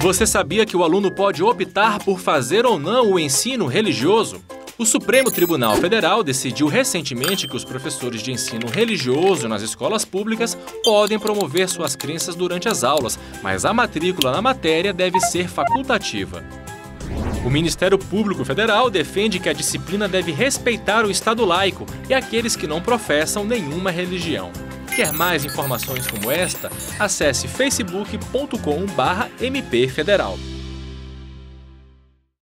Você sabia que o aluno pode optar por fazer ou não o ensino religioso? O Supremo Tribunal Federal decidiu recentemente que os professores de ensino religioso nas escolas públicas podem promover suas crenças durante as aulas, mas a matrícula na matéria deve ser facultativa. O Ministério Público Federal defende que a disciplina deve respeitar o Estado laico e aqueles que não professam nenhuma religião. Quer mais informações como esta? Acesse facebook.com/mpfederal.